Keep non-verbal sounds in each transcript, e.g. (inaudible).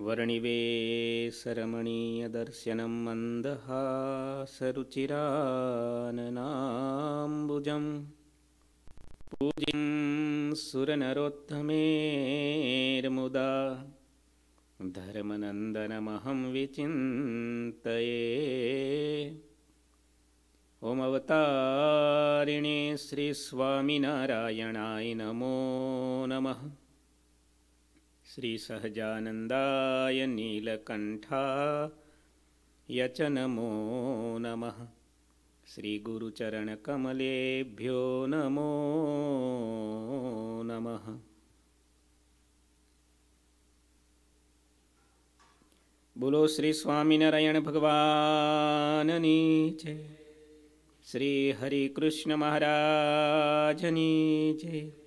वर्णिवेशरमणीयदर्शनं मन्दहासरुचिराननाम्बुजं पूजिं सुरनरोत्तमेर्मुदा। धर्मनन्दनमहं विचिन्तये। ॐ अवतारिणे श्रीस्वामिनारायणाय नमो नमः શ્રી સહજાનંદાય નીલકંઠા યચ નમો નમઃ શ્રી ગુરુચરણ કમલેભ્યો નમો નમઃ બોલો શ્રી સ્વામિનારાયણ ભગવાનની છે શ્રી હરિકૃષ્ણ મહારાજની છે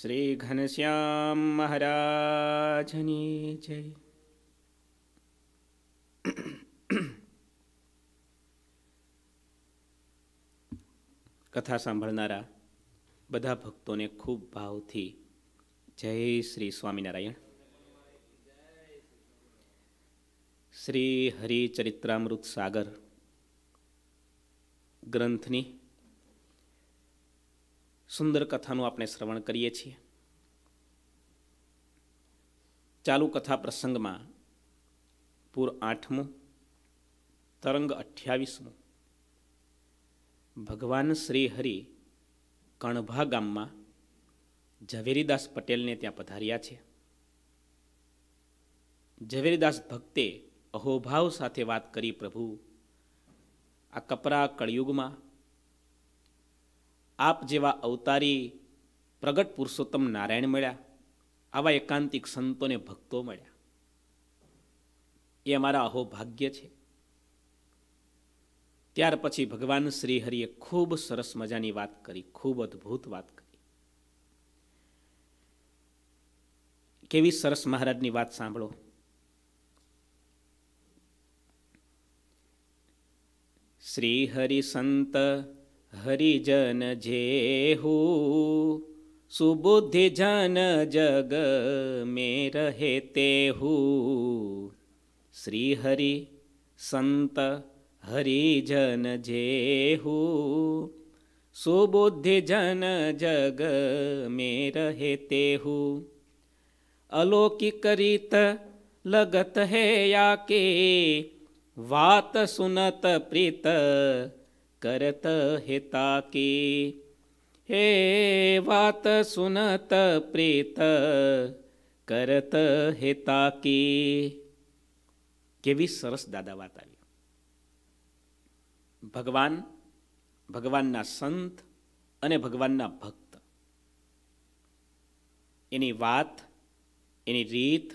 શ્રી ઘનશ્યામ મહારાજની જય કથા સાંભળનારા બધા ભક્તોને ખૂબ ભાવથી જય શ્રી સ્વામિનારાયણ શ્રી હરિચરિત્રામૃત સાગર ગ્રંથની સુંદર કથાનું આપણે શ્રવણ કરીએ છીએ. ચાલુ કથા પ્રસંગમાં પૂર આઠમું, તરંગ અઠ્યાવીસમું. ભગવાન શ્રી હરિ કણભા ગામમાં ઝવેરીદાસ પટેલને ત્યાં પધાર્યા છે. ઝવેરીદાસ ભક્તે અહોભાવ સાથે વાત કરી પ્રભુ, આ કપરા કળયુગમાં આપ જેવા અવતારી પ્રગટ પુરુષોત્તમ નારાયણ મળ્યા, આવા એકાંતિક સંતોને ભક્તો મળ્યા. એ અમારા અહોભાગ્ય છે. ત્યાર પછી ભગવાન શ્રીહરિએ ખૂબ સરસ મજાની વાત કરી, ખૂબ અદ્ભુત વાત કરી. કેવી સરસ મહારાજની વાત સાંભળો. શ્રી હરિ સંત હરિજન જેહુ સુબુદ્ધિ જન જગ મેં રહે તેહુ શ્રી હરિ સંત હરિજન જેહુ સુબુદ્ધિ જન જગ મેં રહે તેહુ અલૌકિક રીત લગત હે યા કે વાત સુનત કરત હેતા કી હે વાત સુનત પ્રીત કરત હેતા કે કેવી સરસ દાદા વાત આવી ભગવાન ભગવાનના સંત અને ભગવાનના ભક્ત એની વાત એની રીત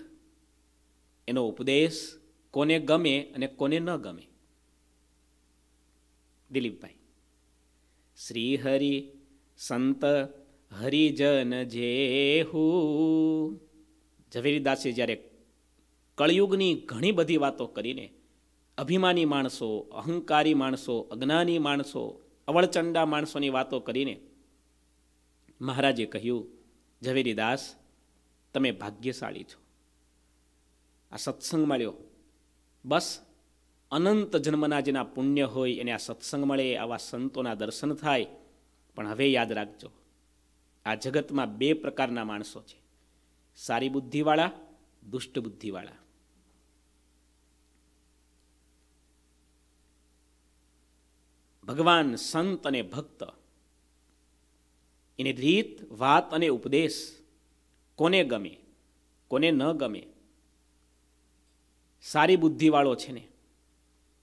એનો ઉપદેશ કોને ગમે અને કોને ન ગમે દિલીપભાઈ. શ્રી હરિ સંત હરિજન જેહુ. ઝવેરીદાસે જ્યારે કળયુગની ઘણી બધી વાતો કરીને અભિમાની માણસો, અહંકારી માણસો, અજ્ઞાની માણસો, અવળચંડા માણસોની વાતો કરીને મહારાજે કહ્યું, ઝવેરીદાસ, તમે ભાગ્યશાળી છો. આ સત્સંગ મળ્યો. બસ અનંત જન્મના જેના પુણ્ય હોય એને આ સત્સંગ મળે, આવા સંતોના દર્શન થાય. પણ હવે યાદ રાખજો, આ જગતમાં બે પ્રકારના માણસો છે. સારી બુદ્ધિવાળા, દુષ્ટ બુદ્ધિવાળા. ભગવાન, સંત અને ભક્ત, એની રીત, વાત અને ઉપદેશ કોને ગમે, કોને ન ગમે, સારી બુદ્ધિવાળો છે ને.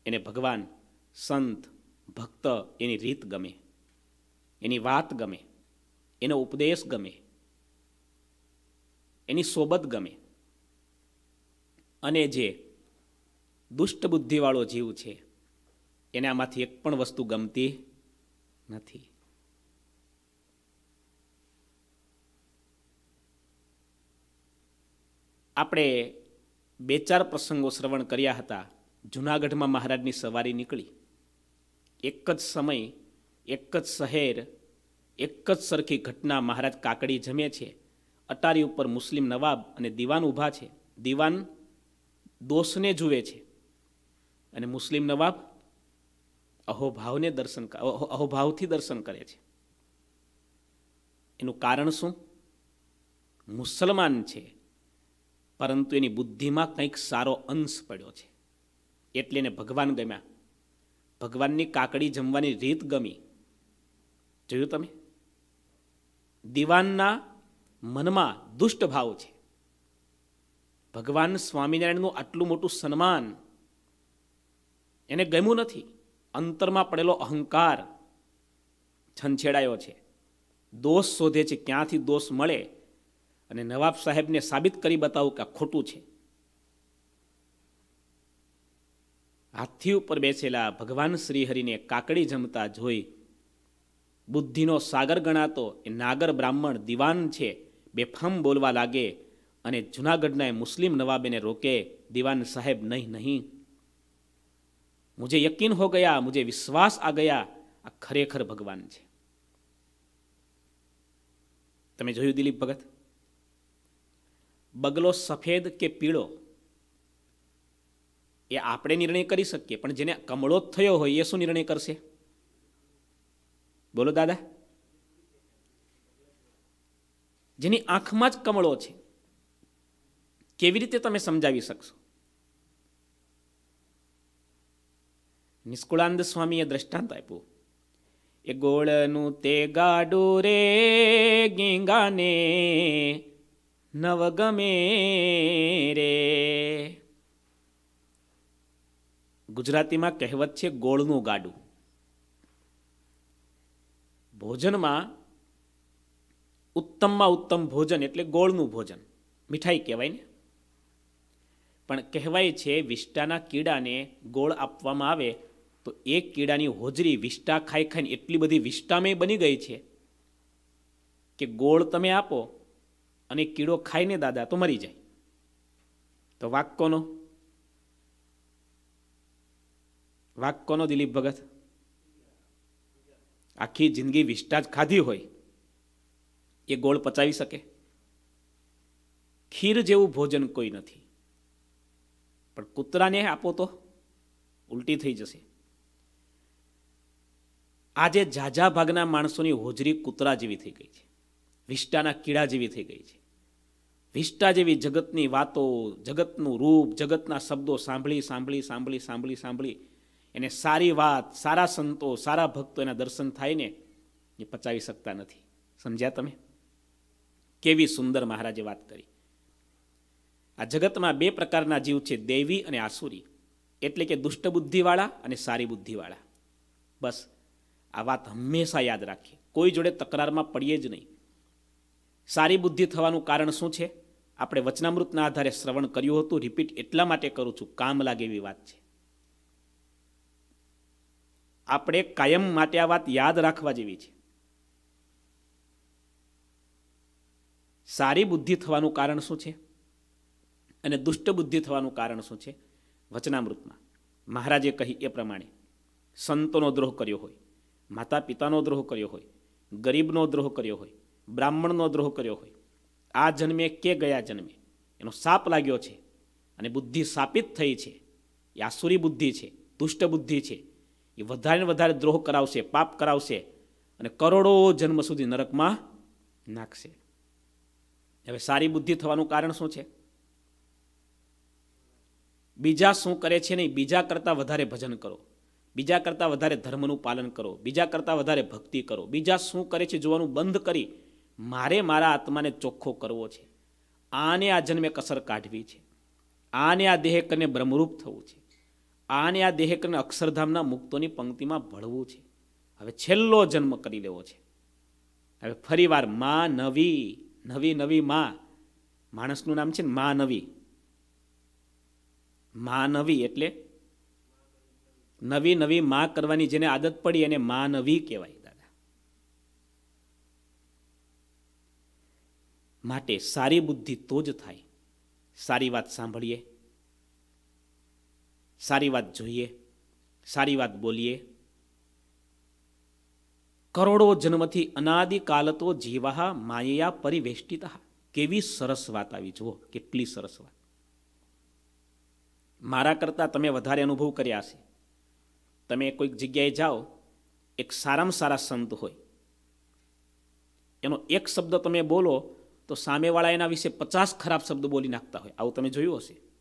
એને ભગવાન, સંત, ભક્ત એની રીત ગમે, એની વાત ગમે, એનો ઉપદેશ ગમે, એની સોબત ગમે. અને જે દુષ્ટ બુદ્ધિવાળો જીવ છે એને આમાંથી એક પણ વસ્તુ ગમતી નથી. આપણે બે ચાર પ્રસંગો શ્રવણ કર્યા હતા. જુનાગઢમાં મહારાજની સવારી નીકળી. એક જ સમય, એક જ શહેર, એક જ સરખી ઘટના મહારાજ કાકડી જમે છે. અટારી ઉપર મુસ્લિમ નવાબ અને દિવાન ઊભા છે. દિવાન દોષને જુએ છે. અને મુસ્લિમ નવાબ અહોભાવને દર્શન અહોભાવથી દર્શન કરે છે. એનું કારણ શું? મુસલમાન છે. પરંતુ એની બુદ્ધિમાં કંઈક સારો અંશ પડ્યો છે. એટલે એને ભગવાન ગમ્યા. ભગવાનની કાકડી જમવાની રીત ગમી. જોયું તમે? દિવાનના મનમાં દુષ્ટ ભાવ છે. ભગવાન સ્વામિનારાયણનું આટલું મોટું સન્માન એને ગમ્યું નથી. અંતરમાં પડેલો અહંકાર છંછેડાયો છે. દોષ શોધે છે ક્યાંથી દોષ મળે અને નવાબ સાહેબને સાબિત કરી બતાવું કે આ ખોટું છે. હાથી ઉપર બેસેલા ભગવાન શ્રીહરિને કાકડી જમતા જોઈ, બુદ્ધિનો સાગર ગણાતો એ નાગર બ્રાહ્મણ દિવાન છે. બેફામ બોલવા લાગે અને જૂનાગઢના મુસ્લિમ નવાબેને રોકે, દિવાન સાહેબ, નહીં નહીં. મુજે યકીન હો ગયા, મુજે વિશ્વાસ આ ગયા, આ ખરેખર ભગવાન છે. તમે જોયું દિલીપ ભગત? બગલો સફેદ કે પીળો? એ આપણે નિર્ણય કરી શકીએ, પણ જેને કમળો થયો હોય એ શું નિર્ણય કરશે? બોલો દાદા. જેની આંખમાં જ કમળો છે, કેવી રીતે તમે સમજાવી શકશો? નિષ્કુળાનંદ સ્વામીએ દ્રષ્ટાંત આપ્યું. એ ગોળનું તે ગાડું રે ગીંગાને નવ ગમે રે. ગુજરાતીમાં કહેવત છે ગોળનું ગાડું. ભોજનમાં ઉત્તમમાં ઉત્તમ ભોજન એટલે ગોળનું ભોજન. મીઠાઈ કહેવાય ને? પણ કહેવાય છે વિષ્ટાના કીડાને ગોળ આપવામાં આવે તો એક કીડાની હોજરી વિષ્ટા ખાઈ ખાઈને એટલી બધી વિષ્ટામય બની ગઈ છે કે ગોળ તમે આપો અને કીડો ખાઈને દાદા તો મરી જાય. તો વાક વાક કોનો દિલીપ ભગત? આખી જિંદગી વિષ્ટા જ ખાધી હોય. એ ગોળ પચાવી શકે. ખીર જેવું ભોજન કોઈ નથી. પણ કૂતરાને આપો તો ઉલટી થઈ જશે. આજે ઝાઝા ભાગના માણસોની હોજરી કૂતરા જેવી થઈ ગઈ છે. વિષ્ટાના કીડા જેવી થઈ ગઈ છે. વિષ્ટા જેવી જગતની વાતો, જગતનું રૂપ, જગતના શબ્દો સાંભળી સાંભળી સાંભળી સાંભળી સાંભળી એને સારી વાત, સારા સંતો, સારા ભક્તો એના દર્શન થાય ને એ પચાવી શકતા નથી. સમજ્યા તમે? કેવી સુંદર મહારાજે વાત કરી. આ જગતમાં બે પ્રકારના જીવ છે, દેવી અને આસુરી. એટલે કે દુષ્ટ બુદ્ધિવાળા અને સારી બુદ્ધિવાળા. બસ, આ વાત હંમેશા યાદ રાખીએ. કોઈ જોડે તકરારમાં પડીએ જ નહીં. સારી બુદ્ધિ થવાનું કારણ શું છે? આપણે વચનામૃતના આધારે શ્રવણ કર્યું હતું, રિપીટ એટલા માટે કરું છું, કામ લાગે એવી વાત છે. આપણે કાયમ માટે આ વાત યાદ રાખવા જેવી છે. સારી બુદ્ધિ થવાનું કારણ શું છે? અને દુષ્ટ બુદ્ધિ થવાનું કારણ શું છે? વચનામૃતમાં. મહારાજે કહી એ પ્રમાણે, સંતોનો દ્રોહ કર્યો હોય માતા પિતાનો દ્રોહ કર્યો હોય, ગરીબનો દ્રોહ કર્યો હોય, બ્રાહ્મણનો દ્રોહ કર્યો હોય, આ જન્મે કે ગયા જન્મે, એનો સાપ લાગ્યો છે અને બુદ્ધિ સાપિત થઈ છે એ આસુરી બુદ્ધિ છે, દુષ્ટ બુદ્ધિ છે એ વધારે ને વધારે દ્રોહ કરાવશે, પાપ કરાવશે અને કરોડો જન્મ સુધી નરકમાં નાખશે. હવે સારી બુદ્ધિ થવાનું કારણ શું છે? બીજા શું કરે છે નહીં? બીજા કરતાં વધારે ભજન કરો. બીજા કરતાં વધારે ધર્મનું પાલન કરો. બીજા કરતાં વધારે ભક્તિ કરો. બીજા શું કરે છે જોવાનું બંધ કરી મારે મારા આત્માને ચોખ્ખો કરવો છે. આને આ જન્મે કસર કાઢવી છે. આને આ દેહ કરીને બ્રહ્મરૂપ થવું છે. આને આ દેહકને અક્ષરધામના મુક્તોની પંક્તિમાં ભળવું છે. હવે છેલ્લો જન્મ કરી લેવો છે. હવે ફરીવાર મા નવી નવી નવી મા. માણસનું નામ છે ને મા નવી. મા નવી એટલે નવી નવી મા કરવાની જેને આદત પડી એને મા નવી કહેવાય દાદા. માટે સારી બુદ્ધિ તો જ થાય. સારી વાત સાંભળીએ. સારી વાત જોઈએ, સારી વાત બોલીએ. કરોડો જન્મથી અનાદિકાલતો જીવા માયયા પરિવેષ્ટિતા. કેવી સરસ વાત આવી, જુઓ, કેટલી સરસ વાત. મારા કરતાં તમે વધારે અનુભવ કર્યા હશે. તમે કોઈક જગ્યાએ જાઓ, એક સારામાં સારા સંત હોય. એનો એક શબ્દ તમે બોલો, તો સામેવાળા એના વિશે પચાસ ખરાબ શબ્દ બોલી નાખતા હોય. આવું તમે જોયું હશે.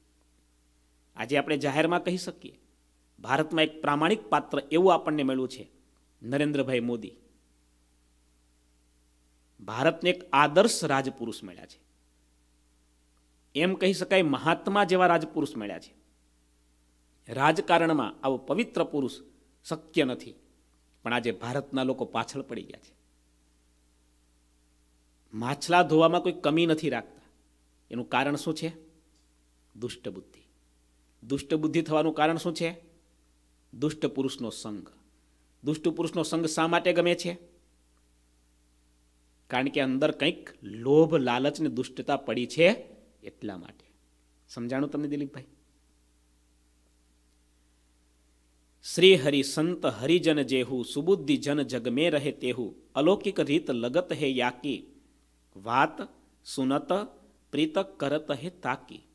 આજે આપણે જાહેરમાં કહી શકીએ, ભારતમાં એક પ્રામાણિક પાત્ર એવું આપણને મળ્યું છે, નરેન્દ્રભાઈ મોદી. ભારતને એક આદર્શ રાજપુરુષ મળ્યા છે. એમ કહી શકાય મહાત્મા જેવા રાજપુરુષ મળ્યા છે. રાજકારણમાં આવો પવિત્ર પુરુષ શક્ય નથી, પણ આજે ભારતના લોકો પાછળ પડી ગયા છે. માછલા ધોવામાં કોઈ કમી નથી રાખતા. એનું કારણ શું છે? દુષ્ટ બુદ્ધિ દુષ્ટ બુદ્ધિ થવાનું કારણ શું છે? દુષ્ટ પુરુષનો સંગ. દુષ્ટ પુરુષનો સંગ શા માટે ગમે છે? કારણ કે અંદર કંઈક લોભ, લાલચ ને દુષ્ટતા પડી છે એટલા માટે. સમજાણું તમને દિલીપભાઈ? શ્રી હરિ સંત હરિજન જેહુ, સુબુદ્ધિ જન જગમે રહે તેહુ, અલૌકિક રીત લગત હે યાકી, વાત સુનત પ્રીત કરત હે તાકી.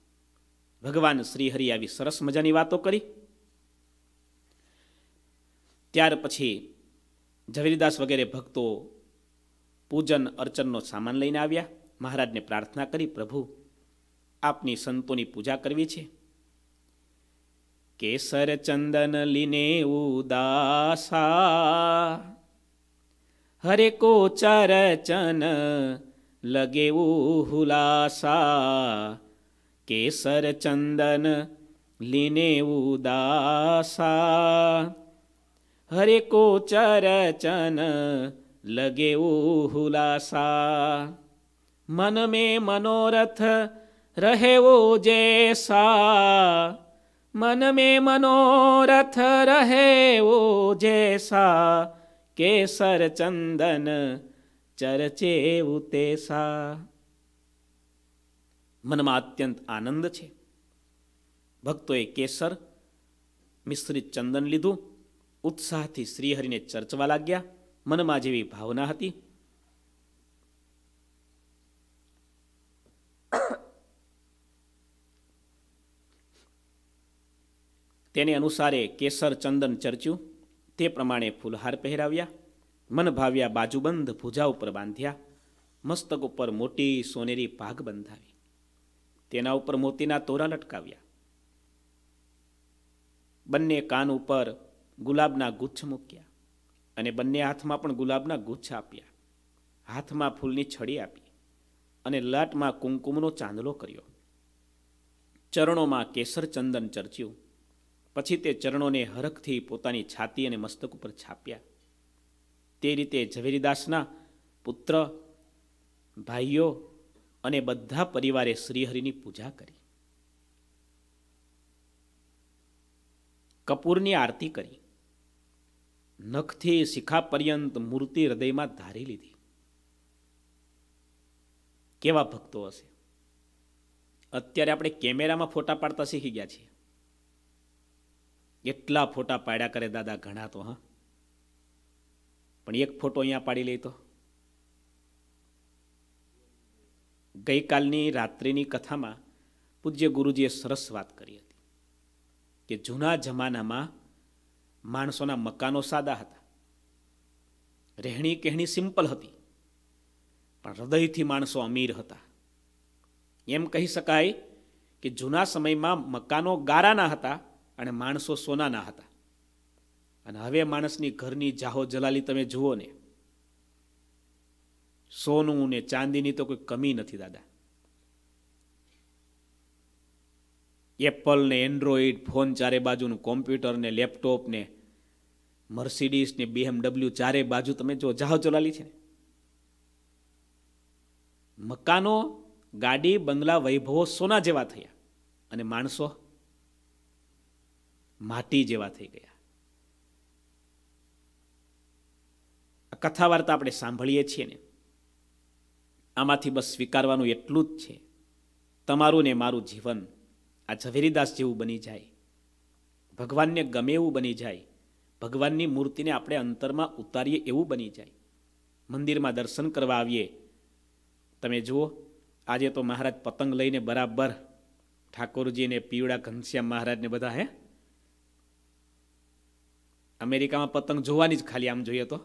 ભગવાન શ્રીહરિ આવી સરસ મજાની વાતો કરી. ત્યાર પછી ઝવેરીદાસ વગેરે ભક્તો પૂજન અર્ચનનો સામાન લઈને આવ્યા. મહારાજને પ્રાર્થના કરી, પ્રભુ, આપની સંતોની પૂજા કરવી છે. કેસર ચંદન લીને ઉદાસા. હરે કો ચરચન લગે હુલાસા કેસર ચંદન લીને ઉદાસા હરે કો ચરચન લગે હુલાસા મન મે મનોરથ રહે જૈસા મન મે મનોરથ રહે જૈસા કેસર ચંદન ચરચે ઉતેસા મનમાં અત્યંત આનંદ છે. ભક્તોએ કેસર, મિશ્રિત ચંદન લીધું, ઉત્સાહથી શ્રીહરિને ચર્ચવા લાગ્યા. મનમાં જેવી ભાવના હતી. તેને અનુસારે કેસર ચંદન ચર્ચ્યું. તે પ્રમાણે ફૂલહાર પહેરાવ્યા. મન ભાવ્યા બાજુબંધ ભુજા ઉપર બાંધ્યા. મસ્તક ઉપર મોટી સોનેરી ભાગ બંધાવી. તેના ઉપર મોતીના તોરા લટકાવ્યા. બંને કાન ઉપર ગુલાબના ગુચ્છ મૂક્યા અને બંને હાથમાં પણ ગુલાબના ગુચ્છ આપ્યા. હાથમાં ફૂલની છડી આપી અને લાટમાં કુમકુમનો ચાંદલો કર્યો. ચરણોમાં કેસર ચંદન ચર્ચ્યું. પછી તે ચરણોને હરખથી પોતાની છાતી અને મસ્તક ઉપર છાપ્યા. તે રીતે ઝવેરીદાસના પુત્ર, ભાઈઓ અને બધા પરિવારે શ્રીહરિની પૂજા કરી. કપૂરની આરતી કરી. નખથી શિખા પર્યંત મૂર્તિ હૃદયમાં ધારી લીધી. કેવા ભક્તો હશે? અત્યારે આપણે કેમેરામાં ફોટા પાડતા શીખી ગયા છીએ. એટલા ફોટા પાડ્યા કરે દાદા, ઘણા તો, હા. પણ એક ફોટો અહીંયા પાડી લઈ તો. ગઈકાલની રાત્રિની કથામાં પૂજ્ય ગુરુજીએ સરસ વાત કરી હતી કે જૂના જમાનામાં માણસોના મકાનો સાદા હતા. રહેણી કહેણી સિમ્પલ હતી, પણ હૃદયથી માણસો અમીર હતા. એમ કહી શકાય કે જૂના સમયમાં મકાનો ગારાના હતા અને માણસો સોનાના હતા. અને હવે માણસની ઘરની જાહો જલાલી તમે જુઓ ને સોનું ને ચાંદીની તો કોઈ કમી નથી, દાદા. એપલ ને એન્ડ્રોઈડ ફોન ચારે બાજુનું કોમ્પ્યુટર ને લેપટોપ ને મર્સિડીસ ને બીએમડબલ્યુ ચારે બાજુ તમે જો જાહો ચલાલી છે મકાનો, ગાડી, બંગલા, વૈભવો સોના જેવા થયા અને માણસો માટી જેવા થઈ ગયા. કથા વાર્તા આપણે સાંભળીએ છીએ ને. આમાંથી બસ સ્વીકારવાનું એટલું જ છે. તમારું ને મારું જીવન આ ઝવેરીદાસ જેવું બની જાય. ભગવાનને ગમે એવું બની જાય. ભગવાનની મૂર્તિને આપણે અંતરમાં ઉતારીએ એવું બની જાય. મંદિરમાં દર્શન કરવા આવીએ. તમે જુઓ, આજે તો મહારાજ પતંગ લઈને બરાબર ઠાકોરજીને, પીવડા ઘનશ્યામ મહારાજને બધા, હે? અમેરિકામાં પતંગ જોવાની જ ખાલી આમ જોઈએ તો.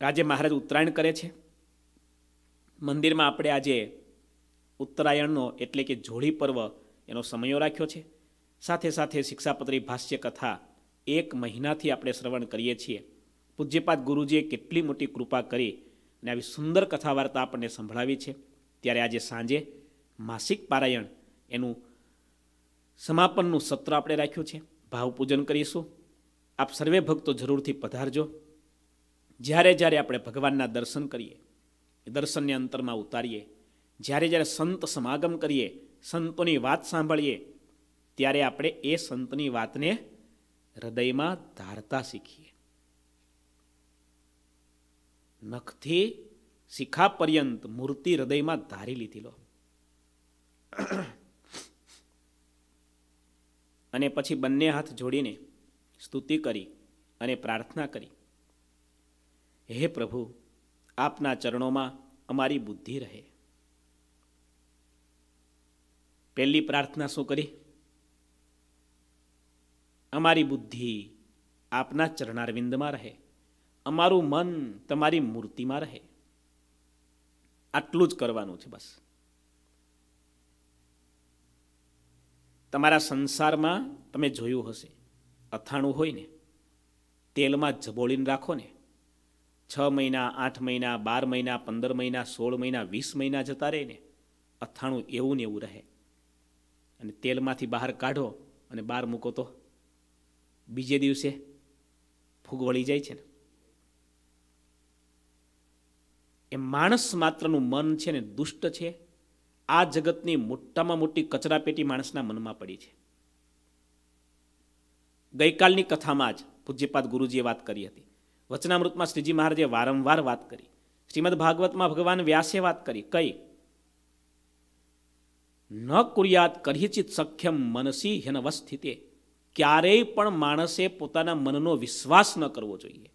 આજે મહારાજ ઉત્તરાયણ કરે છે. મંદિરમાં આપણે આજે ઉત્તરાયણનો એટલે કે જોડી પર્વ એનો સમયો રાખ્યો છે. સાથે સાથે શિક્ષાપત્રી ભાષ્ય કથા એક મહિનાથી આપણે શ્રવણ કરીએ છીએ. પૂજ્યપાદ ગુરુજીએ કેટલી મોટી કૃપા કરી અને આવી સુંદર કથા વાર્તા આપણને સંભળાવી છે. ત્યારે આજે સાંજે માસિક પારાયણ એનું સમાપનનું સત્ર આપણે રાખ્યું છે. ભાવ પૂજન કરીશું. આપ સર્વે ભક્તો જરૂરથી પધારજો. જ્યારે જ્યારે આપણે ભગવાનના દર્શન કરીએ એ દર્શનને અંતરમાં ઉતારીએ. જ્યારે જ્યારે સંત સમાગમ કરીએ, સંતોની વાત સાંભળીએ, ત્યારે આપણે એ સંતની વાતને હૃદયમાં ધારતા શીખીએ. નખથી શિખા પર્યંત મૂર્તિ હૃદયમાં ધારી લીધી લો. અને પછી બંને હાથ જોડીને સ્તુતિ કરી અને પ્રાર્થના કરી. હે પ્રભુ આપના ચરણોમાં અમારી બુદ્ધિ રહે. પહેલી પ્રાર્થના શું કરી? અમારી બુદ્ધિ આપના ચરણારવિંદમાં રહે. અમારું મન તમારી મૂર્તિમાં રહે. આટલું જ કરવાનું છે બસ. તમારા સંસારમાં તમે જોયું હશે. અથાણું હોય ને, તેલમાં જબોળીને રાખો ને છ મહિના, આઠ મહિના, બાર મહિના, પંદર મહિના, સોળ મહિના, વીસ મહિના જતા રહે ને, અથાણું એવું ને એવું રહે. અને તેલમાંથી બહાર કાઢો અને બહાર મૂકો તો બીજે દિવસે ફૂગ વળી જાય છે ને. એ માણસ માત્રનું મન છે ને દુષ્ટ છે. આ જગતની મોટામાં મોટી કચરાપેટી માણસના મનમાં પડી છે. ગઈકાલની કથામાં જ પૂજ્યપાદ ગુરુજીએ વાત કરી હતી. વચનામૃતમાં શ્રીજી મહારાજે વારંવાર વાત કરી. શ્રીમદ ભાગવતમાં ભગવાન વ્યાસે વાત કરી, કઈ? ન કુર્યાત કરિચિત સખ્યમ મનસી હેનવસ્થિતે ક્યારેય પણ માણસે પોતાના મનનો વિશ્વાસ ન કરવો જોઈએ.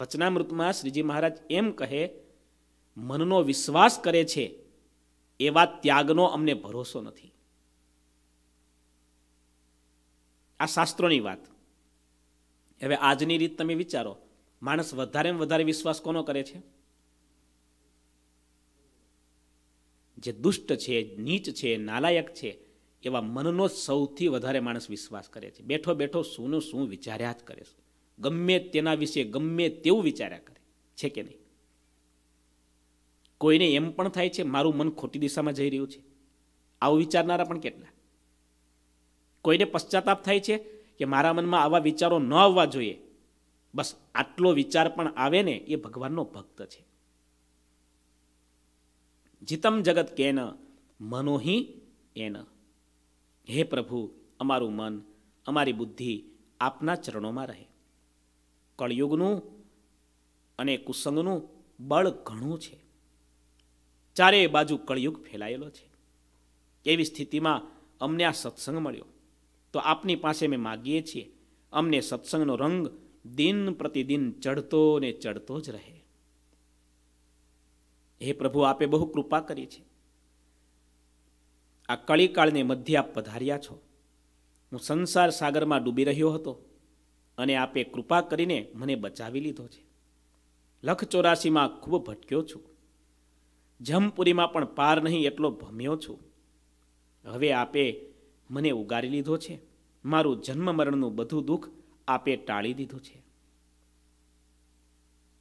વચનામૃતમાં શ્રીજી મહારાજ એમ કહે, મનનો વિશ્વાસ કરે છે, એવા ત્યાગનો અમને ભરોસો નથી. આ શાસ્ત્રોની વાત. હવે આજની રીત તમે વિચારો, માણસ વધારે વધારે વિશ્વાસ કોનો કરે છે? જે દુષ્ટ છે, નીચ છે, નાલાયક છે, એવા મનનો સૌથી વધારે માણસ વિશ્વાસ કરે છે. બેઠો બેઠો શુંનું શું વિચાર્યા જ કરે છે. ગમે તેના વિશે, ગમે તેવું વિચાર્યા કરે. છે કે નહીં? કોઈને એમ પણ થાય છે, મારું મન ખોટી દિશામાં જઈ રહ્યું છે. આવું વિચારનારા પણ કેટલા? કોઈને પશ્ચાતાપ થાય છે કે મારા મનમાં આવા વિચારો ન આવવા જોઈએ. બસ આટલો વિચાર પણ આવે ને એ ભગવાનનો ભક્ત છે. જીતમ જગત કેન, મનોહી એન. હે પ્રભુ, અમારું મન, અમારી બુદ્ધિ આપના ચરણોમાં રહે. કળયુગનું અને કુસંગનું બળ ઘણું છે. ચારે બાજુ કળયુગ ફેલાયેલો છે. એવી સ્થિતિમાં અમને આ સત્સંગ મળ્યો. તો આપની પાસે અમે માગીએ છીએ. અમને સત્સંગનો રંગ દિન પ્રતિદિન ચડતો ને ચડતો જ રહે. હે પ્રભુ, આપે બહુ કૃપા કરી છે. આ કળીકાળને મધ્ય આપ પધાર્યા છો. હું સંસાર સાગરમાં ડૂબી રહ્યો હતો અને આપે કૃપા કરીને મને બચાવી લીધો છે. લખ ચોરાસીમાં ખૂબ ભટક્યો છું. જમપુરીમાં પણ પાર નહીં એટલો ભમ્યો છું. હવે આપે મને ઉગારી લીધો છે. મારું જન્મ મરણનું બધું દુઃખ આપે ટાળી દીધું છે.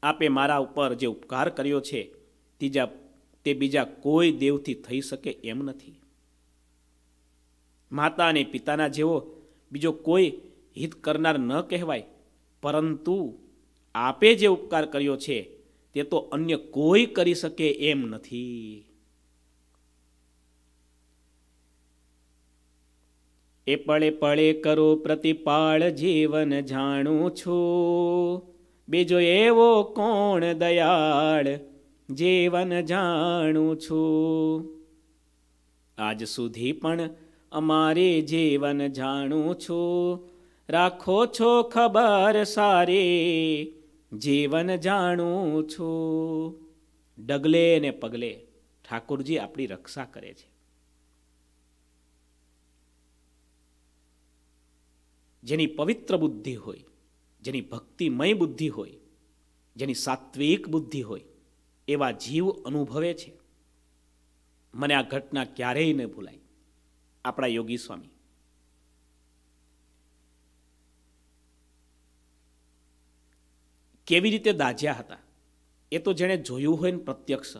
આપે મારા ઉપર જે ઉપકાર કર્યો છે, ત્રીજા, તે બીજા કોઈ દેવથી થઈ શકે એમ નથી. માતા અને પિતાના જેવો બીજો કોઈ હિત કરનાર ન કહેવાય, પરંતુ આપે જે ઉપકાર કર્યો છે, તે તો અન્ય કોઈ કરી શકે એમ નથી. એ પળે પળે કરો પ્રતિપાળ જીવન જાણું છું. બીજો એવો કોણ દયાળ જીવન જાણું છું. આજ સુધી પણ અમારે જીવન જાણું છું. રાખો છો ખબર સારી, જીવન જાણું છું. ડગલે ને પગલે ઠાકોરજી આપણી રક્ષા કરે છે. જેની પવિત્ર બુદ્ધિ હોય, જેની ભક્તિમય બુદ્ધિ હોય, જેની સાત્વિક બુદ્ધિ હોય, એવા જીવ અનુભવે છે. મને આ ઘટના ક્યારેય ન ભૂલાય. આપણા યોગી સ્વામી. કેવી રીતે દાજ્યા હતા? એ તો જેણે જોયું હોય ને પ્રત્યક્ષ.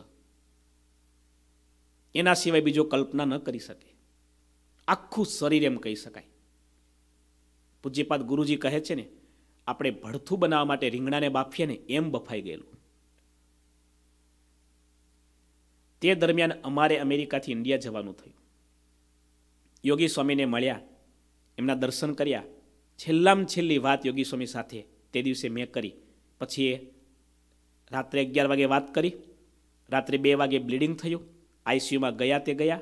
એના સિવાય બીજો કલ્પના ન કરી શકે. આખું શરીર એમ કહી શકાય. પૂજ્યપાદ ગુરુજી કહે છે ને, આપણે ભડથું બનાવવા માટે રીંગણાને બાફીએ ને એમ બફાઈ ગયેલું. તે દરમિયાન અમારે અમેરિકાથી ઇન્ડિયા જવાનું થયું. યોગી સ્વામીને મળ્યા, એમના દર્શન કર્યા. છેલ્લામાં છેલ્લી વાત યોગી સ્વામી સાથે તે દિવસે મેં કરી. પછી એ રાત્રે અગિયાર વાગે વાત કરી. રાત્રે બે વાગે બ્લીડિંગ થયું. આઈસીયુમાં ગયા તે ગયા.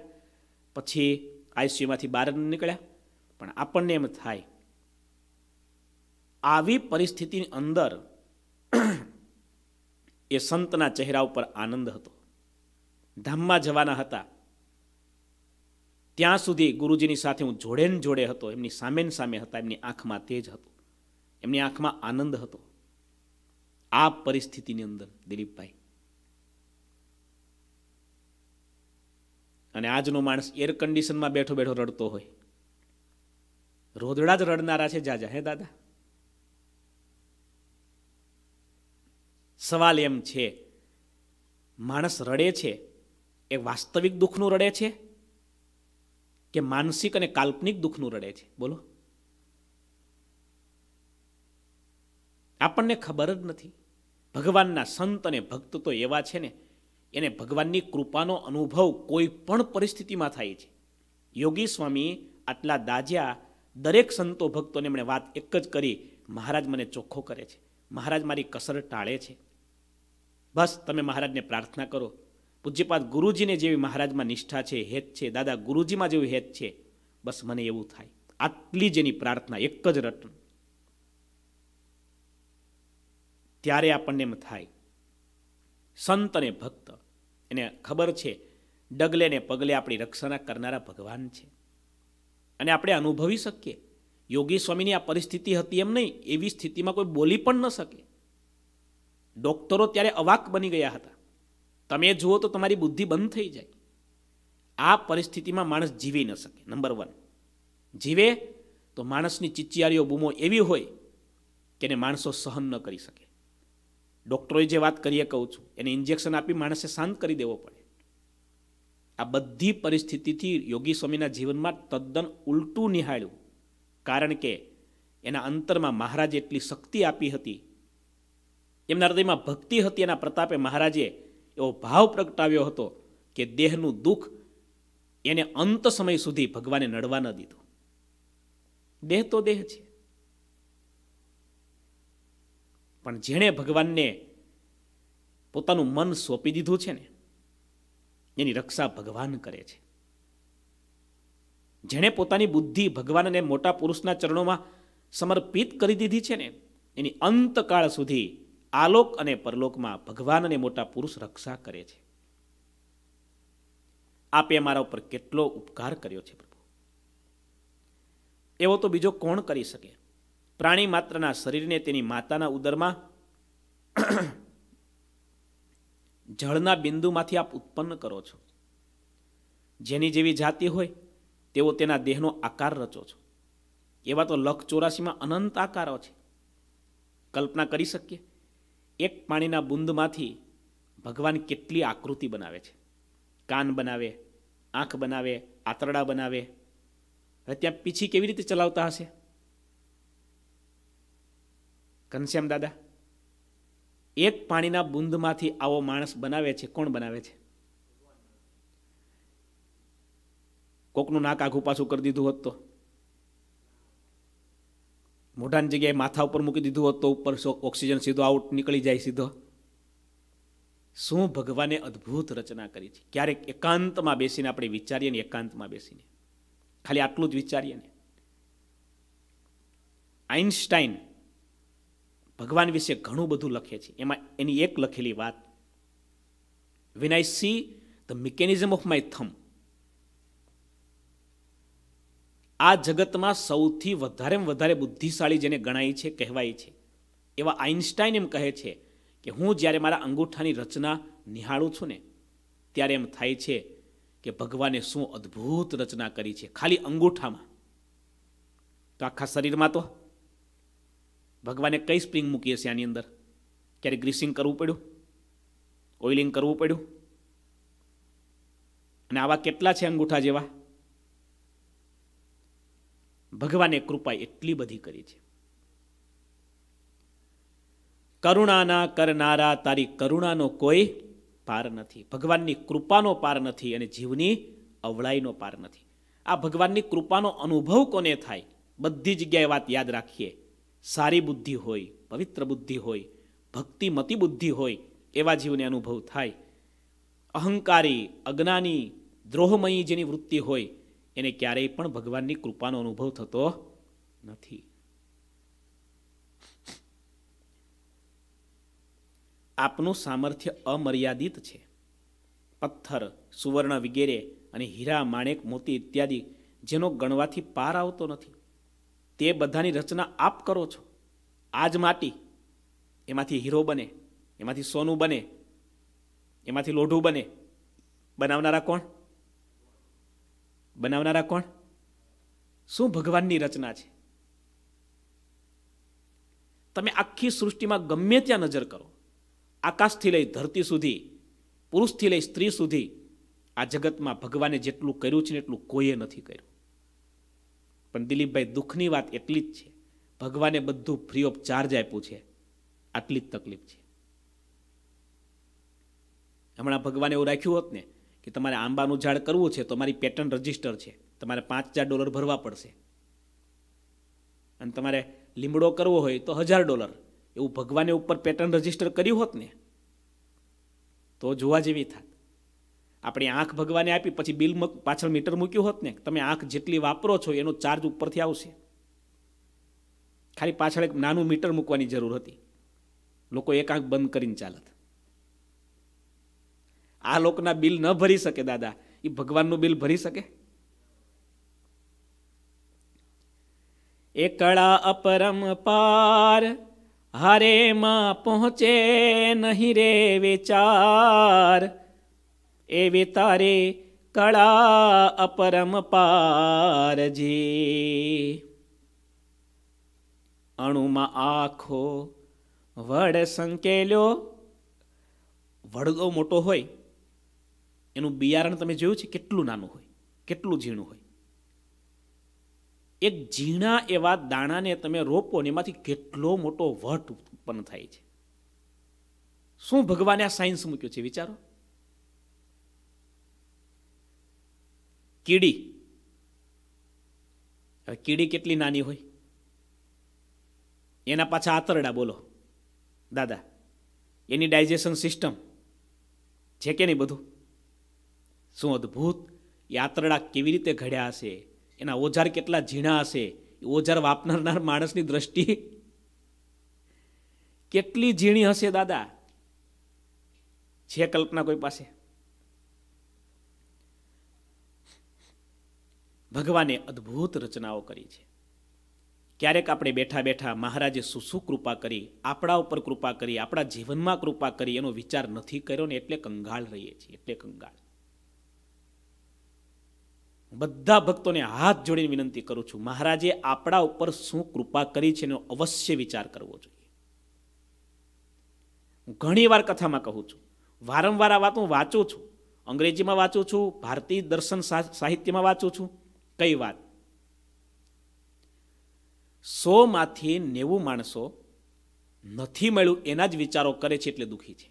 પછી આઈસીયુમાંથી બહાર નીકળ્યા. પણ આપણને એમ થાય આવી પરિસ્થિતિની અંદર (clears throat) એ સંતના ચહેરા ઉપર આનંદ હતો. ધામમાં જવાના હતા. ત્યાં સુધી ગુરુજીની સાથે હું જોડે ને જોડે હતો. એમની સામે સામે હતા. એમની આંખમાં તેજ હતો. એમની આંખમાં આનંદ હતો. આ પરિસ્થિતિની અંદર દિલીપભાઈ. અને આજનો માણસ એર કન્ડિશનમાં બેઠો બેઠો રડતો હોય. રોદડા જ રડનારા છે જાજા. હે દાદા? સવાલ એમ છે, માણસ રડે છે, એ વાસ્તવિક દુઃખનું રડે છે કે માનસિક અને કાલ્પનિક દુઃખનું રડે છે? બોલો. આપણને ખબર જ નથી. ભગવાનના સંત અને ભક્ત તો એવા છે ને, એને ભગવાનની કૃપાનો અનુભવ કોઈ પણ પરિસ્થિતિમાં થાય છે. યોગી સ્વામી આટલા દાજ્યા દરેક સંતો ભક્તોને એમણે વાત એક જ કરી, મહારાજ મને ચોખ્ખો કરે છે. મહારાજ મારી કસર ટાળે છે. બસ તમે મહારાજને પ્રાર્થના કરો. પૂજ્યપાદ ગુરુજીને જેવી મહારાજમાં નિષ્ઠા છે, હેત છે, દાદા ગુરુજીમાં જેવું હેત છે, બસ મને એવું થાય. આટલી જ એની પ્રાર્થના, એક જ રટન. ત્યારે આપણને એમ થાય, સંત અને ભક્ત, એને ખબર છે, ડગલે ને પગલે આપણી રક્ષાના કરનારા ભગવાન છે. અને આપણે અનુભવી શકીએ. યોગી સ્વામીની આ પરિસ્થિતિ હતી એમ નહીં, એવી સ્થિતિમાં કોઈ બોલી પણ ન શકે. ડોક્ટરો ત્યારે અવાક બની ગયા હતા. તમે જુઓ તો તમારી બુદ્ધિ બંધ થઈ જાય. આ પરિસ્થિતિમાં માણસ જીવી ન શકે નંબર વન જીવે તો માણસની ચિચિયારીઓ બૂમો એવી હોય કે એને માણસો સહન ન કરી શકે. ડૉક્ટરોએ જે વાત કરીએ કહું છું, એને ઇન્જેક્શન આપી માણસે શાંત કરી દેવો પડે. આ બધી પરિસ્થિતિથી યોગી સ્વામીના જીવનમાં તદ્દન ઉલટું નિહાળ્યું. કારણ કે એના અંતરમાં મહારાજે એટલી શક્તિ આપી હતી એમના હૃદયમાં ભક્તિ હતી, એના પ્રતાપે મહારાજે એવો ભાવ પ્રગટાવ્યો હતો કે દેહનું દુઃખ એને અંત સમય સુધી ભગવાને નડવા ન દીધું. દેહ તો દેહ છે. પણ જેણે ભગવાનને પોતાનું મન સોંપી દીધું છે ને, એની રક્ષા ભગવાન કરે છે. જેણે પોતાની બુદ્ધિ ભગવાન અને મોટા પુરુષના ચરણોમાં સમર્પિત કરી દીધી છે ને, એની અંતકાળ સુધી આલોક અને પરલોકમાં ભગવાન અને મોટા પુરુષ રક્ષા કરે છે. આપે મારા ઉપર કેટલો ઉપકાર કર્યો છે પ્રભુ. એવો તો બીજો કોણ કરી શકે? પ્રાણી માત્રના શરીરને તેની માતાના ઉદરમાં (clears throat) જળના બિંદુમાંથી આપ ઉત્પન્ન કરો છો. જેની જેવી જાતિ હોય તેવો તેના દેહનો આકાર રચો છો. એવા તો લખ ચોરાસીમાં અનંત આકારો છે. કલ્પના કરી શકીએ? એક પાણીના બુંદમાંથી ભગવાન કેટલી આકૃતિ બનાવે છે. કાન બનાવે, આંખ બનાવે, આંતરડા બનાવે. હવે ત્યાં પીછી કેવી રીતે ચલાવતા હશે? ઘનશ્યામ દાદા, એક પાણીના બુંદમાંથી આવો માણસ બનાવે છે, કોણ બનાવે છે? કોકનું નાક આઘું પાછું કરી દીધું હોત તો? મોઢાની જગ્યાએ માથા ઉપર મૂકી દીધું હોત તો ઉપર ઓક્સિજન સીધો આઉટ નીકળી જાય સીધો. શું ભગવાને અદ્ભુત રચના કરી છે? ક્યારેક એકાંતમાં બેસીને આપણે વિચારીએ ને એકાંતમાં બેસીને. ખાલી આટલું જ વિચારીએ ને. આઇન્સ્ટાઈન ભગવાન વિશે ઘણું બધું લખે છે. એમાં એની એક લખેલી વાત when I see the mechanism of my thumb આ જગતમાં સૌથી વધારે વધારે બુદ્ધિશાળી જેને ગણાય છે, કહેવાય છે. એવા આઇન્સ્ટાઈન એમ કહે છે કે હું જ્યારે મારા અંગૂઠાની રચના નિહાળું છું ને, ત્યારે એમ થાય છે કે ભગવાને શું અદ્ભુત રચના કરી છે, ખાલી અંગૂઠામાં. તો આખા શરીરમાં તો ભગવાને કઈ સ્પ્રિંગ મૂકી હશે આની અંદર? ક્યારેક ગ્રીસિંગ કરવું પડ્યું? ઓઇલિંગ કરવું પડ્યું? અને આવા કેટલા છે અંગૂઠા જેવા? ભગવાને કૃપા એટલી બધી કરી છે. કરુણાના કરનારા તારી કરુણાનો કોઈ પાર નથી. ભગવાનની કૃપાનો પાર નથી અને જીવની અવળાઈનો પાર નથી. આ ભગવાનની કૃપાનો અનુભવ કોને થાય? બધી જગ્યાએ વાત યાદ રાખીએ. સારી બુદ્ધિ હોય, પવિત્ર બુદ્ધિ હોય, ભક્તિમતી બુદ્ધિ હોય, એવા જીવને અનુભવ થાય. અહંકારી, અજ્ઞાની, દ્રોહમયી જેની વૃત્તિ હોય એને ક્યારેય પણ ભગવાનની કૃપાનો અનુભવ થતો નથી. આપનું સામર્થ્ય અમર્યાદિત છે. પથ્થર, સુવર્ણ વગેરે અને હીરા, માણેક, મોતી ઇત્યાદિ જેનો ગણવાથી પાર આવતો નથી. તે બધાની રચના આપ કરો છો. આજ માટી એમાંથી હીરો બને, એમાંથી સોનું બને, એમાંથી લોઢું બને. બનાવનારા કોણ? બનાવનારા કોણ? શું ભગવાનની રચના છે? તમે આખી સૃષ્ટિમાં ગમે ત્યાં નજર કરો. આકાશથી લઈ ધરતી સુધી, પુરુષથી લઈ સ્ત્રી સુધી, આ જગતમાં ભગવાને જેટલું કર્યું છે ને એટલું કોઈએ નથી કર્યું. પણ દિલીપભાઈ, દુઃખની વાત એટલી જ છે. ભગવાને બધું ફ્રી ઓફ ચાર્જ આપ્યું છે. આટલી જ તકલીફ છે. હમણાં ભગવાને એવું રાખ્યું હોત ને કે તમારે આંબાનું ઝાડ કરવું છે તો મારી પેટર્ન રજિસ્ટર છે. તમારે પાંચ હજાર ડોલર ભરવા પડશે. અને તમારે લીમડો કરવો હોય તો હજાર ડોલર એવું ભગવાને ઉપર પેટર્ન રજિસ્ટર કર્યું હોત ને, તો જોવા જેવી થાત. આપણી આંખ ભગવાને આપી, પછી બિલ પાછળ મીટર મૂક્યું હોત ને, તમે આંખ જેટલી વાપરો છો એનો ચાર્જ ઉપરથી આવશે. ખાલી પાછળ એક નાનું મીટર મૂકવાની જરૂર હતી. લોકો એક આંખ બંધ કરીને ચાલત. આ લોકના બિલ ન ભરી શકે, દાદા. એ ભગવાનનું બિલ ભરી શકે? એકળા અપરમ પાર, હારે માં પહોંચે નહીં રે વિચાર. એવે તારે કળા અપરમ પારજી. અણુમાં આખો વડ સંકેલ્યો. વડદો મોટો હોય. એનું બિયારણ તમે જોયું છે, કેટલું નાનું હોય, કેટલું ઝીણું હોય. એક ઝીણા એવા દાણાને તમે રોપો ને એમાંથી કેટલો મોટો વટ ઉત્પન્ન થાય છે. શું ભગવાને આ સાયન્સ મૂક્યું છે, વિચારો? કીડી. હવે કીડી કેટલી નાની હોય? એના પાછા આતરડા બોલો. દાદા, એની ડાયજેશન સિસ્ટમ છે કે નહીં બધું? શું અદ્ભુત? યાત્રા કેવી રીતે ઘડ્યા હશે? એના ઓજાર કેટલા ઝીણા હશે? ઓજાર વાપનારનાર માણસની દ્રષ્ટિ? કેટલી ઝીણી હશે દાદા? છે કલ્પના કોઈ પાસે? ભગવાને અદ્ભુત રચનાઓ કરી છે. ક્યારેક આપણે બેઠા બેઠા મહારાજે શું શું કૃપા કરી, આપણા ઉપર કૃપા કરી, આપણા જીવનમાં કૃપા કરી એનો વિચાર નથી કર્યો ને એટલે કંગાળ રહીએ છીએ, એટલે કંગાળ. બધા ભક્તોને હાથ જોડીને વિનંતી કરું છું, મહારાજે આપણા ઉપર શું કૃપા કરી છે એનો અવશ્ય વિચાર કરવો જોઈએ. હું ઘણી વાર કથામાં કહું છું, વારંવાર આ વાત હું વાંચું છું, અંગ્રેજીમાં વાંચું છું, ભારતીય દર્શન સાહિત્યમાં વાંચું છું, કઈ વાત? સો માંથી નેવું માણસો નથી મળ્યું એના જ વિચારો કરે છે એટલે દુઃખી છે.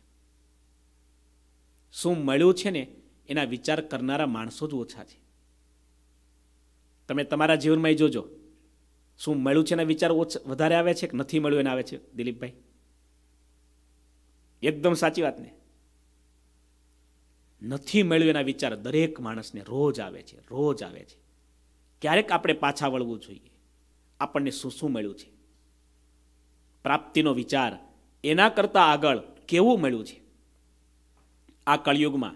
શું મળ્યું છે ને એના વિચાર કરનારા માણસો જ ઓછા છે. તમે તમારા જીવનમાં એ જોજો. શું મળ્યું છે એના વિચાર વધારે આવે છે કે નથી મળ્યું એને આવે છે? દિલીપભાઈ. એકદમ સાચી વાત ને નથી મળ્યું એના વિચાર દરેક માણસને રોજ આવે છે, રોજ આવે છે. ક્યારેક આપણે પાછા વળવું જોઈએ. આપણને શું શું મળ્યું છે? પ્રાપ્તિનો વિચાર એના કરતાં આગળ કેવું મળ્યું છે? આ કળિયુગમાં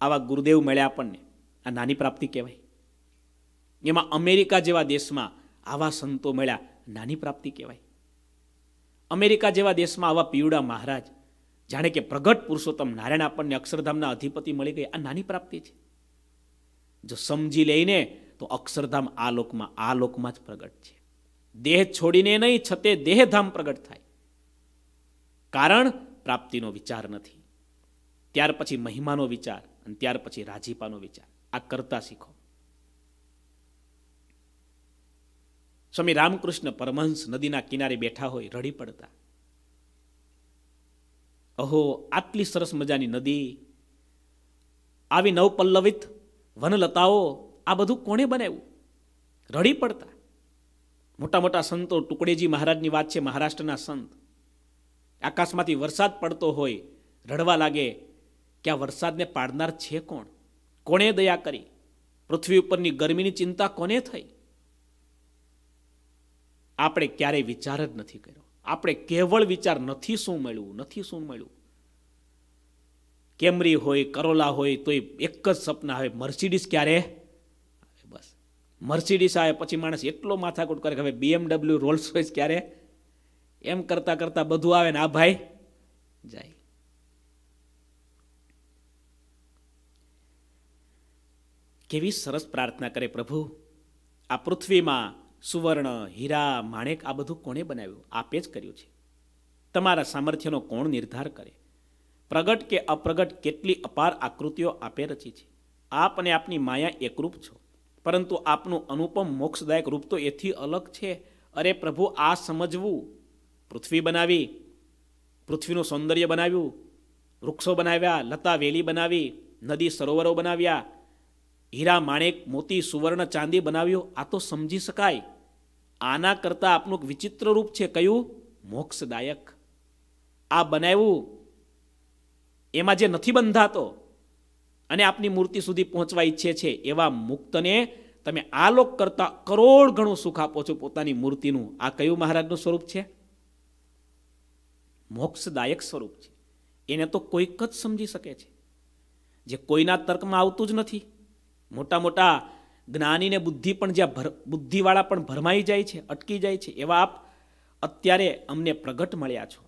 આવા ગુરુદેવ મળ્યા આપણને. આ નાની પ્રાપ્તિ કહેવાય. એમાં અમેરિકા જેવા દેશમાં આવા સંતો મળ્યા. નાની પ્રાપ્તિ કહેવાય. અમેરિકા જેવા દેશમાં આવા પીવડા મહારાજ, જાણે કે પ્રગટ પુરુષોત્તમ નારાયણ આપણને અક્ષરધામના અધિપતિ મળી ગઈ આ નાની પ્રાપ્તિ છે. જો સમજી લઈને તો અક્ષરધામ આ લોકમાં આ લોકમાં જ પ્રગટ છે. દેહ છોડીને નહીં, છતે દેહધામ પ્રગટ થાય. કારણ પ્રાપ્તિનો વિચાર નથી. ત્યાર પછી મહિમાનો વિચાર અને ત્યાર પછી રાજીપાનો વિચાર. આ કરતા શીખો. સ્વામી રામકૃષ્ણ પરમહંસ નદીના કિનારે બેઠા હોય, રડી પડતા. અહો, આટલી સરસ મજાની નદી. આવી નવપલ્લવિત વનલતાઓ, આ બધું કોણે બનાવ્યું? રડી પડતા. મોટા મોટા સંતો, ટુકડેજી મહારાજની વાત છે, મહારાષ્ટ્રના સંત. આકાશમાંથી વરસાદ પડતો હોય, રડવા લાગે કે આ વરસાદને પાડનાર છે કોણ? કોણે દયા કરી? પૃથ્વી ઉપરની ગરમીની ચિંતા કોને થઈ? આપણે ક્યારેય વિચાર જ નથી કર્યો. આપણે કેવળ વિચાર નથી શું મળ્યું, નથી શું મળ્યું. કેમરી હોય, કરોલા હોય, તોય એક જ સપના આવે મર્સિડીસ ક્યારે? બસ. મર્સિડીસ આવે પછી માણસ એટલો માથાકૂટ કરે કે હવે બીએમડબલ્યુ રોલ્સ રોયસ ક્યારે? એમ કરતા કરતા બધું આવે ને, આ ભાઈ જાય. કેવી સરસ પ્રાર્થના કરે પ્રભુ. આ પૃથ્વીમાં સુવર્ણ, હીરા, માણેક આ બધું કોણે બનાવ્યું? આપે જ કર્યું છે. તમારા સામર્થ્યનો કોણ નિર્ધાર કરે? પ્રગટ કે અપ્રગટ કેટલી અપાર આકૃતિઓ આપે રચી છે. આપ અને આપની માયા એકરૂપ છો. પરંતુ આપનું અનુપમ મોક્ષદાયક રૂપ તો એથી અલગ છે. અરે પ્રભુ, આ સમજવું. પૃથ્વી બનાવી, પૃથ્વીનું સૌંદર્ય બનાવ્યું, વૃક્ષો બનાવ્યા, લતા વેલી બનાવી, નદી સરોવરો બનાવ્યા, હીરા, માણેક, મોતી, સુવર્ણ, ચાંદી બનાવ્યું, આ તો સમજી શકાય. આના કરતાં આપનું વિચિત્ર રૂપ છે કયું? મોક્ષદાયક. આ બનાવ્યું એમાં જે નથી બંધાતો અને આપની મૂર્તિ સુધી પહોંચવા ઈચ્છે છે એવા મુક્તને તમે આ લોક કરતા કરોડ ગણું સુખ આપો છો પોતાની મૂર્તિનું. આ કયું મહારાજનું સ્વરૂપ છે? મોક્ષદાયક સ્વરૂપ છે. એને તો કોઈક જ સમજી શકે છે. જે કોઈના તર્કમાં આવતું જ નથી. મોટા મોટા જ્ઞાનીને બુદ્ધિ પણ જ્યાં ભર બુદ્ધિવાળા પણ ભરમાઈ જાય છે, અટકી જાય છે, એવા આપ અત્યારે અમને પ્રગટ મળ્યા છો.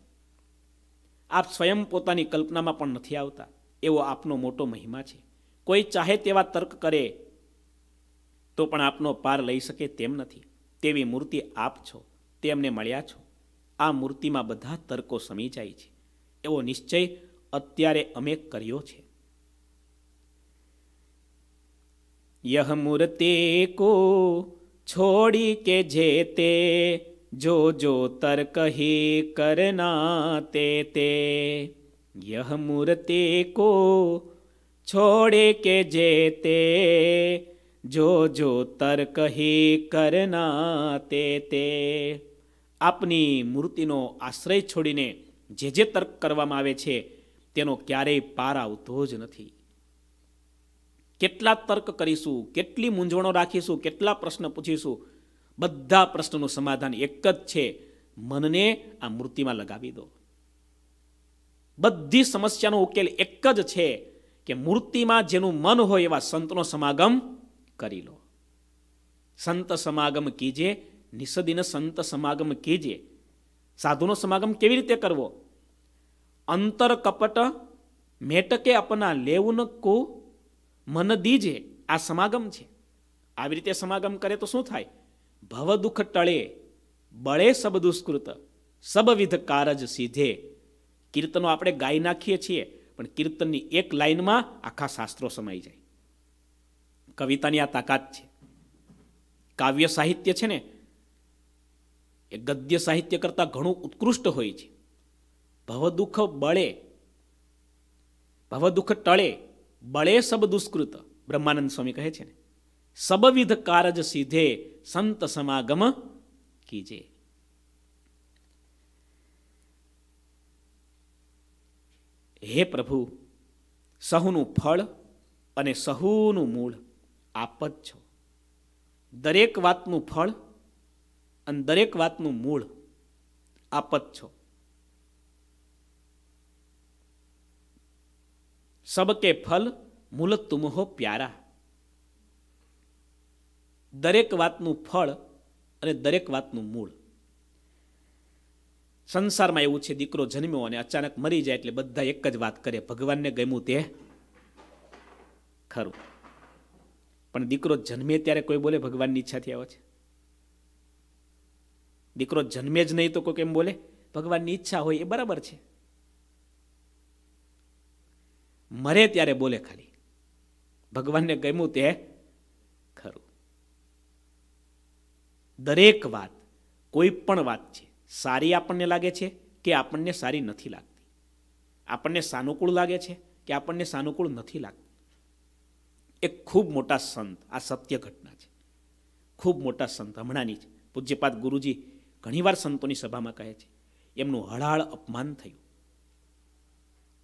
આપ સ્વયં પોતાની કલ્પનામાં પણ નથી આવતા. એવો આપનો મોટો મહિમા છે. કોઈ ચાહે તેવા તર્ક કરે તો પણ આપનો પાર લઈ શકે તેમ નથી. તેવી મૂર્તિ આપ છો તે અમને મળ્યા છો. આ મૂર્તિમાં બધા તર્કો સમી જાય છે. એવો નિશ્ચય અત્યારે અમે કર્યો છે. યહ મૂર્તિ કો છોડી કે જે તે જો જો તર્ક હી કરના તે તે યહ મૂર્તિ કો છોડે કે જે તે જો જો તર્ક હી કરના તે તે આપની મૂર્તિનો આશ્રય છોડીને જે જે તર્ક કરવામાં આવે છે તેનો ક્યારેય પાર આવતો જ નથી કેટલા તર્ક કરીશું, કેટલી મૂંઝવણો રાખીશું, કેટલા પ્રશ્ન પૂછીશું, બધા પ્રશ્નનું સમાધાન એક જ છે. મનને આ મૂર્તિમાં લગાવી દો. બધી સમસ્યાનો ઉકેલ એક જ છે કે મૂર્તિમાં જેનું મન હોય એવા સંતનો સમાગમ કરી લો. સંત સમાગમ કીજે નિષદિન સંત સમાગમ કીજે. સાધુનો સમાગમ કેવી રીતે કરવો? અંતર કપટ મેટકે અપના લેવું ન કો મન દીજે, આ સમાગમ છે. આવી રીતે સમાગમ કરે તો શું થાય? ભવ દુઃખ ટળે, બળે સબ દુષ્કૃત સબવિધ કારજ સીધે. કીર્તનો આપણે ગાઈ નાખીએ છીએ, પણ કીર્તનની એક લાઈનમાં આખા શાસ્ત્રો સમાઈ જાય. કવિતાની આ તાકાત છે. કાવ્ય સાહિત્ય છે ને, એ ગદ્ય સાહિત્ય કરતાં ઘણું ઉત્કૃષ્ટ હોય છે. ભવ દુઃખ બળે, ભવ દુઃખ ટળે બળે સબ દુષ્કૃત, બ્રહ્માનંદ સ્વામી કહે છે ને, સબવિધ કારજ સીધે સંત સમાગમ કીજે. હે પ્રભુ, સહુનું ફળ અને સહુનું મૂળ આપ જ છો. દરેક વાતનું ફળ અને દરેક વાતનું મૂળ આપ જ છો. સબકે ફલ મૂલ તુમહો પ્યારા દરેક વાતનું ફળ અને દરેક વાતનું મૂળ સંસારમાં એવું છે દીકરો જન્મ્યો અને અચાનક મરી જાય એટલે બધા એક જ વાત કરે, ભગવાનને ગમ્યું તે? ખરું. પણ દીકરો જન્મે ત્યારે કોઈ બોલે, ભગવાનની ઈચ્છાથી આવે છે. દીકરો જન્મે જ નહીં તો કોઈ કેમ બોલે, ભગવાનની ઈચ્છા હોય એ બરાબર છે. મરે ત્યારે બોલે ખાલી. ભગવાનને ગમ્યું તે ખરું. દરેક વાત, કોઈ પણ વાત છે, સારી આપણને લાગે છે કે આપણને સારી નથી લાગતી? આપણને સાનુકૂળ લાગે છે કે આપણને સાનુકૂળ નથી લાગતી? એક ખૂબ મોટા સંત, આ સત્ય ઘટના છે. ખૂબ મોટા સંત, હમણાંની છે પૂજ્યપાદ ગુરુજી ઘણીવાર સંતોની સભામાં કહે છે, એમનું હળાળ અપમાન થયું.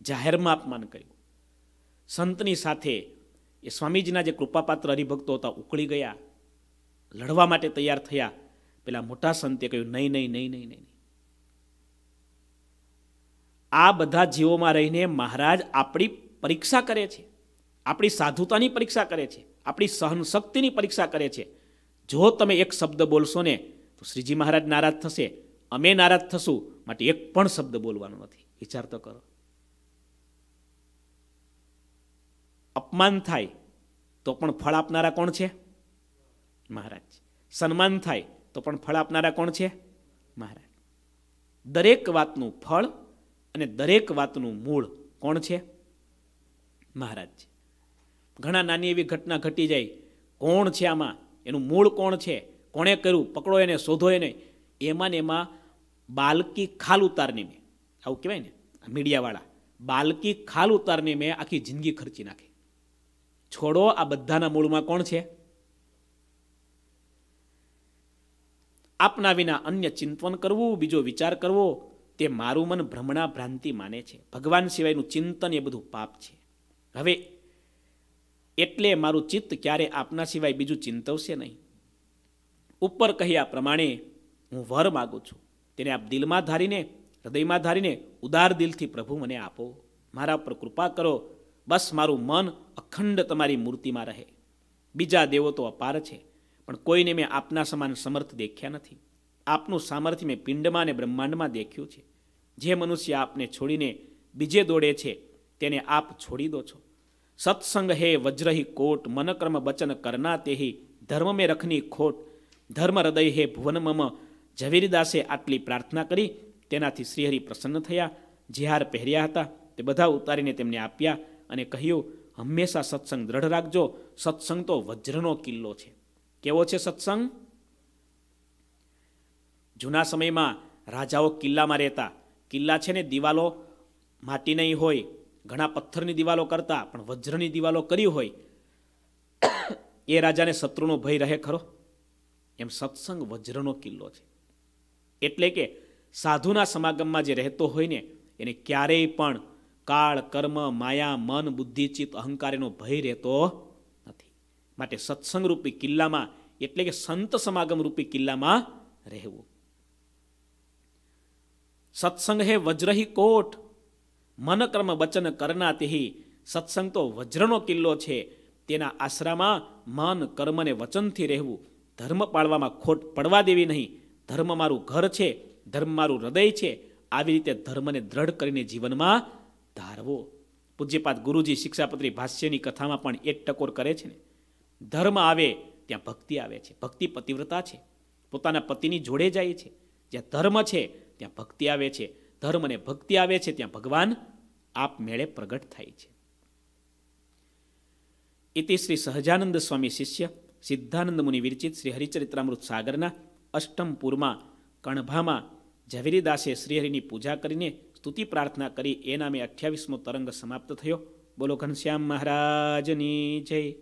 જાહેરમાં અપમાન કર્યું. સંતની સાથે એ સ્વામીજીના જે કૃપાપાત્ર હરિભક્તો હતા ઉકળી ગયા, લડવા માટે તૈયાર થયા. પેલા મોટા સંતે કહ્યું, નહીં નહીં નહીં નહીં નહીં આ બધા જીવોમાં રહીને મહારાજ આપણી પરીક્ષા કરે છે. આપણી સાધુતાની પરીક્ષા કરે છે. આપણી સહનશક્તિની પરીક્ષા કરે છે. જો તમે એક શબ્દ બોલશો ને, તો શ્રીજી મહારાજ નારાજ થશે. અમે નારાજ થશું. માટે એક પણ શબ્દ બોલવાનો નથી. વિચાર તો કરો. અપમાન થાય, તો પણ ફળ આપનારા કોણ છે? મહારાજ. સન્માન થાય, તો પણ ફળ આપનારા કોણ છે? મહારાજ. દરેક વાતનું ફળ અને દરેક વાતનું મૂળ કોણ છે? મહારાજ. ઘણા નાની એવી ઘટના ઘટી જાય. કોણ છે આમાં? એનું મૂળ કોણ છે? કોણે કર્યું? પકડો એને, શોધો એને. એમાં ને એમાં બાલકી ખાલ ઉતારની મેં. આવું કહેવાય ને મીડિયાવાળા. બાલકી ખાલ ઉતારની મેં આખી જિંદગી ખર્ચી નાખી. છોડો, આ બધાના મૂળમાં કોણ છે? આપના વિના અન્ય ચિંતન કરવું, બીજો વિચાર કરવો, તે મારું મન ભ્રમણા ભ્રાંતિ માને છે. ભગવાન સિવાયનું ચિંતન એ બધું પાપ છે. હવે, એટલે મારું ચિત્ત ક્યારે આપના સિવાય બીજું ચિંતવશે નહીં. ઉપર કહ્યા પ્રમાણે, હું વર માગું છું. તેને આપ દિલમાં ધારીને, હૃદયમાં ધારીને, ઉદાર દિલથી પ્રભુ મને આપો. મારા પર કૃપા કરો. બસ મારું મન અખંડ તમારી મૂર્તિમાં રહે. બીજા દેવો તો અપાર છે, પણ કોઈને મેં આપના સમાન સમર્થ દેખ્યા નથી. આપનું સામર્થ્ય મેં પિંડમાં અને બ્રહ્માંડમાં દેખ્યું છે. જે મનુષ્ય આપને છોડીને બીજે દોડે છે, તેને આપ છોડી દો છો. સત્સંગ હે વજ્રહી કોટ, મનક્રમ બચન કરના તેહી, ધર્મ મેં રખની ખોટ. ધર્મ હૃદય હે ભુવન મમ, ઝવેરીદાસે આટલી પ્રાર્થના કરી, તેનાથી શ્રીહરિ પ્રસન્ન થયા. જે હાર પહેર્યા હતા, તે બધા ઉતારીને તેમને આપ્યા અને કહ્યું હંમેશા સત્સંગ દ્રઢ રાખજો. સત્સંગ તો વજ્રનો કિલ્લો છે. કેવો છે સત્સંગ? જૂના સમયમાં રાજાઓ કિલ્લામાં રહેતા. કિલ્લા છે ને દિવાલો માટી નહીં હોય. ઘણા પથ્થરની દિવાલો કરતા, પણ વજ્રની દિવાલો કરી હોય. એ રાજાને શત્રુનો ભય રહે ખરો? એમ સત્સંગ વજ્રનો કિલ્લો છે. એટલે કે સાધુના સમાગમમાં જે રહેતો હોય ને, એને ક્યારેય પણ કાળ, કર્મ, માયા, મન, બુદ્ધિ, ચિત્ત, અહંકારનો ભય રહેતો નથી. માટે સત્સંગ રૂપી કિલ્લામાં એટલે કે સંત સમાગમ રૂપી કિલ્લામાં રહેવું. સત્સંગ હે વજ્રહી કોટ. મન કર્મ વચન કરના તેહી સત્સંગ તો વજ્રનો કિલ્લો છે. તેના આશરામાં મન, કર્મ અને વચનથી રહેવું. ધર્મ પાળવામાં ખોટ પડવા દેવી નહીં. ધર્મ મારું ઘર છે. ધર્મ મારું હૃદય છે. આવી રીતે ધર્મને દ્રઢ કરીને જીવનમાં ધારવો. પૂજ્યપાદ ગુરુજી શિક્ષાપત્રી ભાષ્યની કથામાં પણ એક ટકોર કરે છે ને. ધર્મ આવે ત્યાં ભક્તિ આવે છે. ભક્તિ પતિવ્રતા છે. પોતાના પતિની જોડે જાય છે. જ્યાં ધર્મ છે ત્યાં ભક્તિ આવે છે. ધર્મ અને ભક્તિ આવે છે ત્યાં ભગવાન આપમેળે પ્રગટ થાય છે. ઇતિ શ્રી સહજાનંદ સ્વામી શિષ્ય, સિદ્ધાનંદ મુનિ વિરચિત શ્રી હરિચરિત્રામૃત સાગરના અષ્ટમ પૂરમાં કણભામાં ઝવેરીદાસે શ્રીહરિની પૂજા કરીને સ્તુતિ પ્રાર્થના કરી એ નામે અઠ્યાવીસમો તરંગ સમાપ્ત થયો. બોલો ઘનશ્યામ મહારાજની જય.